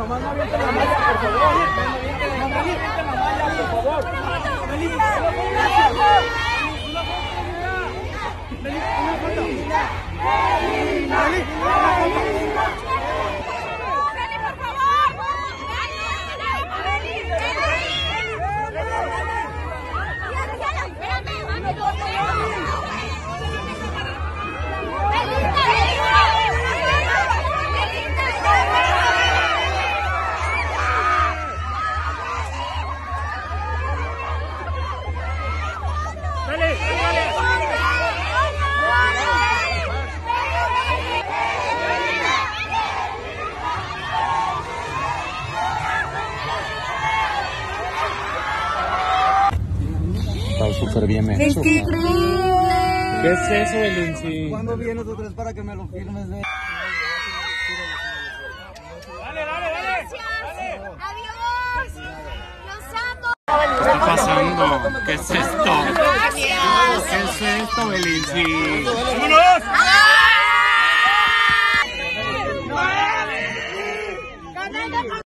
Mamá, no avienten la malla, por favor. Mamá, no avienten la malla, por favor. Está súper bien hecho. ¡Qué increíble! ¿Qué es eso? ¿Cuándo vienes otra vez para que me lo firmes? De... ¡Adiós! ¡Los amo! ¿Qué está pasando? ¿Qué es esto? ¿Qué es esto, Belinci?